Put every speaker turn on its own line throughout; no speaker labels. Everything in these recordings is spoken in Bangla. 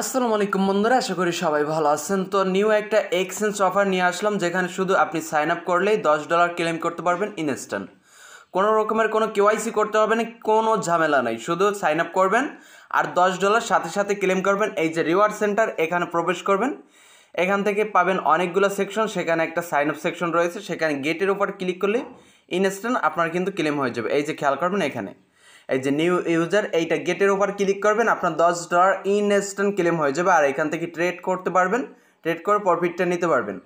আসসালামু আলাইকুম বন্ধুরা, আশা করি সবাই ভালো আছেন। তো নিউ একটা এক্সচেঞ্জ অফার নিয়ে আসলাম, যেখানে শুধু আপনি সাইন আপ করলেই দশ ডলার ক্লেম করতে পারবেন ইনস্ট্যান্ট কোনো রকমের কোনো কেওয়াইসি করতে হবে না, কোনো ঝামেলা নাই। শুধু সাইন আপ করবেন আর দশ ডলার সাথে সাথে ক্লেম করবেন। এই যে রিওয়ার্ড সেন্টার এখানে প্রবেশ করবেন। এখান থেকে পাবেন অনেকগুলো সেকশন সেখানে একটা সাইন আপ সেকশন রয়েছে। সেখানে গেটের উপর ক্লিক করলে ইনস্ট্যান্ট আপনার কিন্তু ক্লেম হয়ে যাবে। এই যে খেয়াল করবেন এখানে। এই যে নিউ ইউজার এইটা গেটের উপর ক্লিক করবেন, আপনার দশ ডলার ইনস্ট্যান্ট ক্লেম হয়ে যাবে আর এখান থেকে ট্রেড করতে পারবেন। ট্রেড করে প্রফিটটা নিতে পারবেন।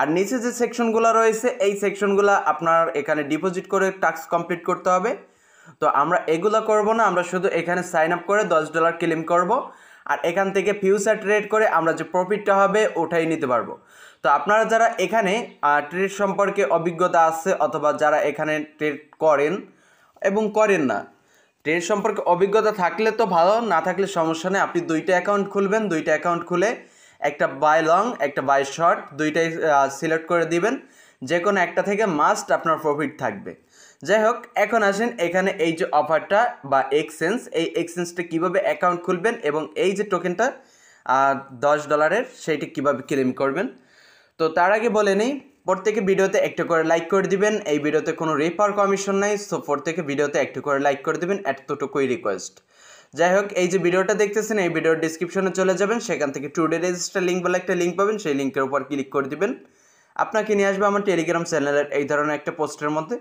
আর নিচে যে সেকশনগুলো রয়েছে, এই সেকশনগুলো আপনার এখানে ডিপোজিট করে টাস্ক কমপ্লিট করতে হবে। তো আমরা এগুলো করব না, আমরা শুধু এখানে সাইন আপ করে দশ ডলার ক্লেম করব। আর এখান থেকে ফিউচার ট্রেড করে আমরা যে প্রফিটটা হবে, ওটাই নিতে পারব। তো আপনারা যারা এখানে ট্রেড সম্পর্কে অভিজ্ঞতা আছে অথবা যারা এখানে ট্রেড করেন এবং করেন না ট্রেড সম্পর্কে অভিজ্ঞতা থাকলে তো ভালো, না থাকলে সমস্যা নেই। আপনি দুইটা অ্যাকাউন্ট খুলবেন, দুইটা অ্যাকাউন্ট খুলে একটা বাই লং একটা বাই শর্ট দুইটাই সিলেক্ট করে দিবেন। যে কোনো একটা থেকে মাস্ট আপনার প্রফিট থাকবে। যাই হোক, এখন আসেন এখানে এই যে অফারটা বা এক্সচেঞ্জ এই এক্সচেঞ্জটা কীভাবে অ্যাকাউন্ট খুলবেন এবং এই যে টোকেনটা দশ ডলারের সেইটি কীভাবে ক্লেম করবেন। তো তার আগে বলে নিই প্রত্যেকে ভিডিওতে একটু করে লাইক করে দিবেন। এই ভিডিওতে কোনো রেফার কমিশন নাই সো প্রত্যেকে ভিডিওতে একটু করে লাইক করে দিবেন এতটুকুই রিকোয়েস্ট যাই হোক, এই যে ভিডিওটা দেখতেছেন, এই ভিডিওর ডিসক্রিপশনে চলে যাবেন। সেখান থেকে টুডে রেজিস্টার লিঙ্ক বলে একটা লিঙ্ক পাবেন, সেই লিঙ্কের উপর ক্লিক করে দিবেন। আপনাকে নিয়ে আসবে আমার টেলিগ্রাম চ্যানেলের এই ধরনের একটা পোস্টের মধ্যে।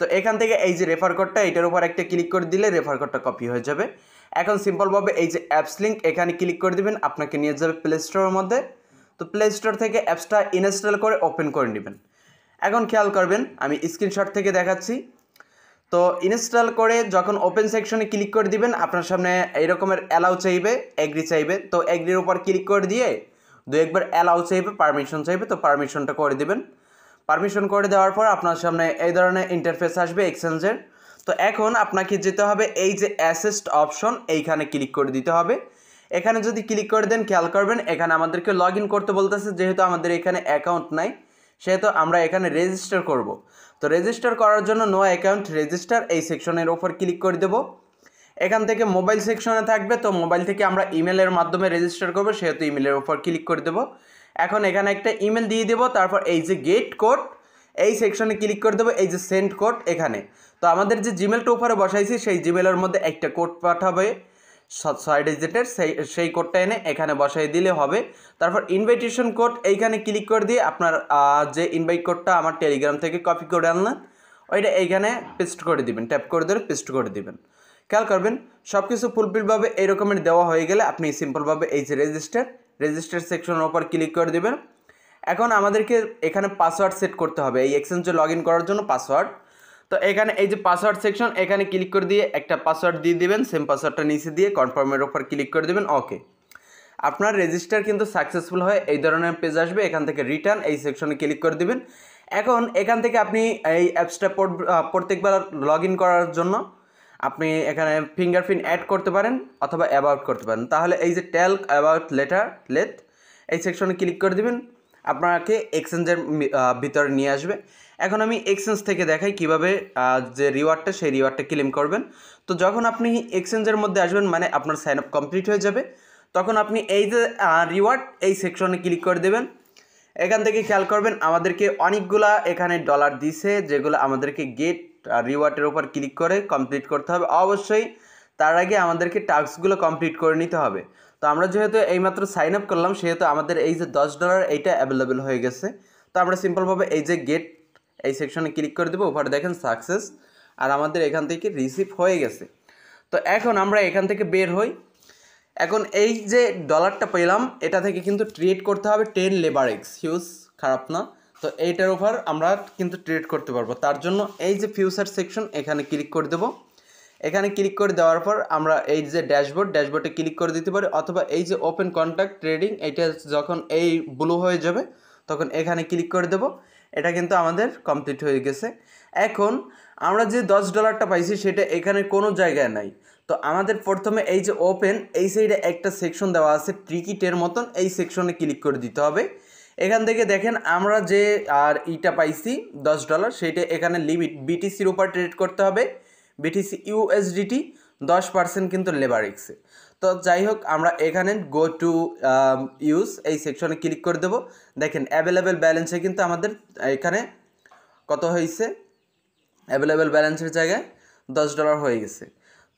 তো এখান থেকে এই যে রেফার কোডটা এটার উপর একটা ক্লিক করে দিলে রেফার কোডটা কপি হয়ে যাবে। এখন সিম্পলভাবে এই যে অ্যাপস লিঙ্ক এখানে ক্লিক করে দিবেন, আপনাকে নিয়ে যাবে প্লে স্টোরের মধ্যে। তো প্লে স্টোর থেকে অ্যাপসটা ইনস্টল করে ওপেন করে নেবেন। এখন খেয়াল করবেন, আমি স্ক্রিনশট থেকে দেখাচ্ছি। তো ইনস্টল করে যখন ওপেন সেকশনে ক্লিক করে দিবেন, আপনার সামনে এই রকমের অ্যালাউ চাইবে, এগ্রি চাইবে। তো এগ্রির উপর ক্লিক করে দিয়ে দু একবার অ্যালাউ চাইবে, পারমিশন চাইবে, তো পারমিশনটা করে দিবেন। পারমিশন করে দেওয়ার পর আপনার সামনে এই ধরনের ইন্টারফেস আসবে এক্সচেঞ্জের তো এখন আপনাকে যেতে হবে, এই যে অ্যাসেস্ট অপশন এইখানে ক্লিক করে দিতে হবে। এখানে যদি ক্লিক করে দেন, খেয়াল করবেন এখানে আমাদেরকে লগ করতে বলতেছে, যেহেতু আমাদের এখানে অ্যাকাউন্ট নাই, সেহেতু আমরা এখানে রেজিস্টার করব। তো রেজিস্টার করার জন্য নো অ্যাকাউন্ট রেজিস্টার এই সেকশনের ওপর ক্লিক করে দেব। এখান থেকে মোবাইল সেকশনে থাকবে, তো মোবাইল থেকে আমরা ইমেলের মাধ্যমে রেজিস্টার করব, সেহেতু ইমেলের ওপর ক্লিক করে দেবো। এখন এখানে একটা ইমেল দিয়ে দেবো, তারপর এই যে গেট কোড এই সেকশনে ক্লিক করে দেবো, এই যে সেন্ড কোড এখানে। তো আমাদের যে জিমেলটা উপরে বসাইছি, সেই জিমেলের মধ্যে একটা কোড পাঠাবে। ছয় ডিজিটের সেই সেই কোডটা এনে এখানে বসাই দিলে হবে। তারপর ইনভাইটেশন কোড এইখানে ক্লিক করে দিয়ে আপনার যে ইনভাইট কোডটা আমার টেলিগ্রাম থেকে কপি করে আনলেন, ওইটা এইখানে পেস্ট করে দিবেন ট্যাপ করে ধরে পেস্ট করে দিবেন। খেয়াল করবেন সব কিছু ফুলফিলভাবে এই রকমের দেওয়া হয়ে গেলে আপনি সিম্পলভাবে এই যে রেজিস্টার রেজিস্টার সেকশনের ওপর ক্লিক করে দেবেন। এখন আমাদেরকে এখানে পাসওয়ার্ড সেট করতে হবে, এই এক্সচেঞ্জে লগ করার জন্য পাসওয়ার্ড তো এখানে এই যে পাসওয়ার্ড সেকশন এখানে ক্লিক করে দিয়ে একটা পাসওয়ার্ড দিয়ে দিবেন সেম পাসওয়ার্ডটা নিচে দিয়ে কনফার্মের ওপর ক্লিক করে দেবেন ওকে আপনার রেজিস্টার কিন্তু সাকসেসফুল হয়ে এই ধরনের পেজ আসবে, এখান থেকে রিটার্ন এই সেকশনে ক্লিক করে দিবেন। এখন এখান থেকে আপনি এই অ্যাপসটা প্রত্যেকবার লগ করার জন্য আপনি এখানে ফিঙ্গারপ্রিন্ট অ্যাড করতে পারেন অথবা অ্যাবাউট করতে পারেন। তাহলে এই যে টেল অ্যাবাউট লেটার লেট এই সেকশনে ক্লিক করে দিবেন। আপনাকে এক্সচেঞ্জের ভিতরে নিয়ে আসবে। এখন আমি এক্সচেঞ্জ থেকে দেখাই কীভাবে যে রিওয়ার্ডটা সেই রিওয়ার্ডটা ক্লেম করবেন। তো যখন আপনি এক্সচেঞ্জের মধ্যে আসবেন মানে আপনার সাইন আপ কমপ্লিট হয়ে যাবে, তখন আপনি এই যে রিওয়ার্ড এই সেকশনে ক্লিক করে দেবেন। এখান থেকে খেয়াল করবেন, আমাদেরকে অনেকগুলা এখানে ডলার দিছে, যেগুলো আমাদেরকে গেট রিওয়ার্ডের উপর ক্লিক করে কমপ্লিট করতে হবে। অবশ্যই তার আগে আমাদেরকে টাস্কগুলো কমপ্লিট করে নিতে হবে। তো আমরা যেহেতু এইমাত্র সাইন আপ করলাম, সেহেতু আমাদের এই যে দশ ডলার এইটা অ্যাভেলেবেল হয়ে গেছে। তো আমরা সিম্পলভাবে এই যে গেট এই সেকশনে ক্লিক করে দেবো ওপরে দেখেন সাকসেস আর আমাদের এখান থেকে রিসিভ হয়ে গেছে। তো এখন আমরা এখান থেকে বের হই। এখন এই যে ডলারটা পেলাম, এটা থেকে কিন্তু ট্রেড করতে হবে টেন লেবার এক্স হিউজ খারাপ না। তো এইটার ওপর আমরা কিন্তু ট্রেড করতে পারব। তার জন্য এই যে ফিউচার সেকশন এখানে ক্লিক করে দেবো। এখানে ক্লিক করে দেওয়ার পর আমরা এই যে ড্যাশবোর্ড ড্যাশবোর্ডে ক্লিক করে দিতে পারি অথবা এই যে ওপেন কন্ট্যাক্ট ট্রেডিং এটা যখন এই ব্লু হয়ে যাবে, তখন এখানে ক্লিক করে দেবো। এটা কিন্তু আমাদের কমপ্লিট হয়ে গেছে। এখন আমরা যে দশ ডলারটা পাইছি, সেটা এখানে কোনো জায়গায় নাই। তো আমাদের প্রথমে এই যে ওপেন এই সাইডে একটা সেকশন দেওয়া আছে টিকিটের মতন, এই সেকশনে ক্লিক করে দিতে হবে। এখান থেকে দেখেন আমরা যে আর ইটা পাইছি, দশ ডলার সেইটা এখানে লিমিট বিটিসির উপর ট্রেড করতে হবে। বিটিসি ইউএসডিটি দশ পার্সেন্ট কিন্তু লেবার এক্সে তো যাই হোক, আমরা এখানে গো টু ইউজ এই সেকশনে ক্লিক করে দেবো। দেখেন অ্যাভেলেবেল ব্যালেন্সে কিন্তু আমাদের এখানে কত হয়েছে? অ্যাভেলেবেল ব্যালেন্সের জায়গায় দশ ডলার হয়ে গেছে।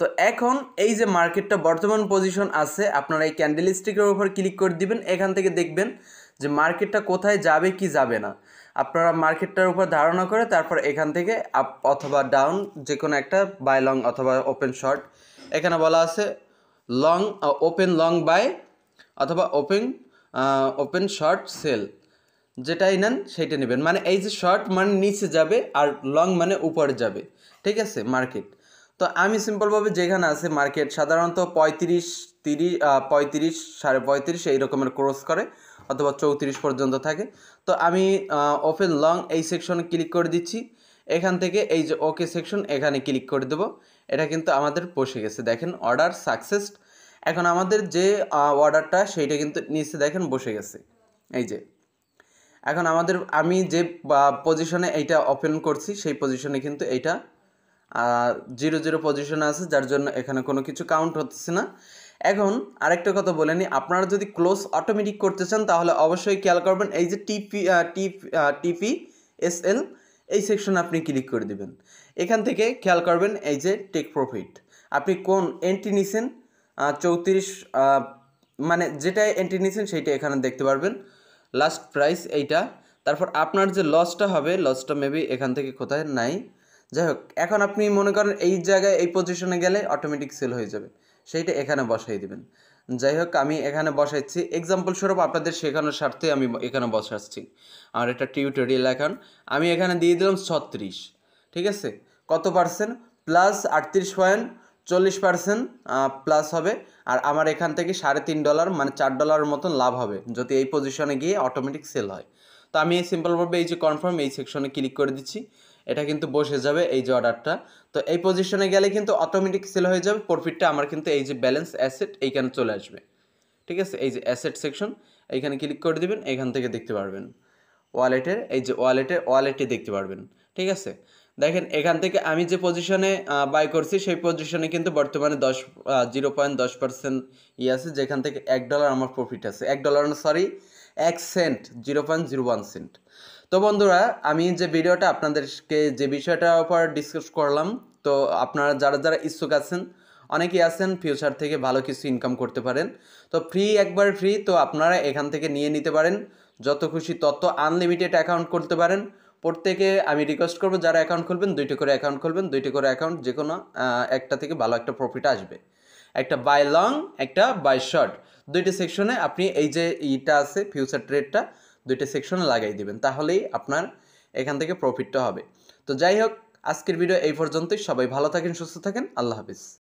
তো এখন এই যে মার্কেটটা বর্তমান পজিশন আছে, আপনারা এই ক্যান্ডেল স্টিকের উপর ক্লিক করে দিবেন। এখান থেকে দেখবেন যে মার্কেটটা কোথায় যাবে কি যাবে না। আপনারা মার্কেটটার উপর ধারণা করে তারপর এখান থেকে আপ অথবা ডাউন যে কোনো একটা বাই লং অথবা ওপেন শর্ট। এখানে বলা আছে লং ওপেন লং বাই অথবা ওপেন ওপেন শর্ট সেল। যেটাই নেন সেইটা নেবেন। মানে এই যে শর্ট মানে নিচে যাবে আর লং মানে উপরে যাবে। ঠিক আছে? মার্কেট। তো আমি সিম্পলভাবে যেখানে আছে মার্কেট, সাধারণত পঁয়ত্রিশ, তিরিশ পঁয়ত্রিশ, সাড়ে পঁয়ত্রিশ এই রকমের ক্রস করে অথবা চৌত্রিশ পর্যন্ত থাকে। তো আমি ওপেন লং এই সেকশনে ক্লিক করে দিচ্ছি। এখান থেকে এই যে ওকে সেকশন এখানে ক্লিক করে দেবো। এটা কিন্তু আমাদের বসে গেছে। দেখেন অর্ডার সাকসেস এখন আমাদের যে অর্ডারটা সেইটা কিন্তু নিচে দেখেন বসে গেছে। এই যে। এখন আমাদের, আমি যে পজিশনে এইটা ওপেন করছি, সেই পজিশনে কিন্তু এইটা জিরো জিরো পজিশনে আছে, যার জন্য এখানে কোনো কিছু কাউন্ট হচ্ছে না। এখন আরেকটা কথা বলে নিই আপনারা যদি ক্লোজ অটোমেটিক করতে চান, তাহলে অবশ্যই খেয়াল করবেন, এই যে টিপি টিপি এস এল এই সেকশনে আপনি ক্লিক করে দিবেন। এখান থেকে খেয়াল করবেন, এই যে টেক প্রফিট আপনি কোন এন্ট্রি নিছেন চৌত্রিশ মানে যেটা এন্ট্রি নিছেন, সেইটা এখানে দেখতে পারবেন। লাস্ট প্রাইস এইটা। তারপর আপনার যে লসটা হবে লসটা মেবি এখান থেকে কোথায়? নাই। যাই হোক, এখন আপনি মনে করেন এই জায়গায়, এই পজিশনে গেলে অটোমেটিক সেল হয়ে যাবে। সেইটা এখানে বসাই দিবেন। যাই হোক, আমি এখানে বসাচ্ছি এক্সাম্পল স্বরূপ আপনাদের শেখানোর স্বার্থে আমি এখানে বসাচ্ছি। আর এটা টিউটোরিয়াল এখন। আমি এখানে দিয়ে দিলাম ছত্রিশ, ঠিক আছে? কত পার্সেন্ট প্লাস আটত্রিশ পয়েন্ট চল্লিশ পার্সেন্ট প্লাস হবে। আর আমার এখান থেকে সাড়ে তিন ডলার মানে চার ডলারের মতন লাভ হবে, যদি এই পজিশনে গিয়ে অটোমেটিক সেল হয়। তো আমি এই সিম্পলভাবে এই যে কনফার্ম এই সেকশনে ক্লিক করে দিচ্ছি। এটা কিন্তু বসে যাবে এই যে অর্ডারটা। তো এই পজিশনে গেলে কিন্তু অটোমেটিক সেল হয়ে যাবে প্রফিটটা আমার কিন্তু এই যে ব্যালেন্স অ্যাসেট এইখানে চলে আসবে। ঠিক আছে? এই যে অ্যাসেট সেকশন এইখানে ক্লিক করে দিবেন এখান থেকে দেখতে পারবেন। ওয়ালেটের এই যে ওয়ালেটের ওয়ালেটে দেখতে পারবেন। ঠিক আছে? দেখেন, এখান থেকে আমি যে পজিশনে বাই করছি, সেই পজিশনে কিন্তু বর্তমানে দশ জিরো পয়েন্ট দশ পার্সেন্ট ইয়ে আছে, যেখান থেকে এক ডলার আমার প্রফিট আছে। এক ডলার সরি এক cent zero point zero one cent তো বন্ধুরা, আমি যে ভিডিওটা আপনাদেরকে যে বিষয়টার উপর ডিসকাস করলাম, তো আপনারা যারা যারা ইচ্ছুক আছেন, অনেকেই আছেন ফিউচার থেকে ভালো কিছু ইনকাম করতে পারেন। তো ফ্রি একবার ফ্রি তো আপনারা এখান থেকে নিয়ে নিতে পারেন। যত খুশি তত আনলিমিটেড অ্যাকাউন্ট করতে পারেন। প্রত্যেকে আমি রিকোয়েস্ট করব, যারা অ্যাকাউন্ট খুলবেন, দুইটা করে অ্যাকাউন্ট খুলবেন, দুইটা করে অ্যাকাউন্ট যে কোনো একটা থেকে ভালো একটা প্রফিট আসবে। একটা বাই লং একটা বাই শর্ট দুইটি সেকশনে আপনি এই যে ইটা আছে ফিউচার ট্রেডটা দুইটা সেকশনে লাগাই দিবেন, তাহলেই আপনার এখান থেকে প্রফিটটা হবে। তো যাই হোক, আজকের ভিডিও এই পর্যন্তই। সবাই ভালো থাকেন, সুস্থ থাকেন। আল্লাহ হাফিজ।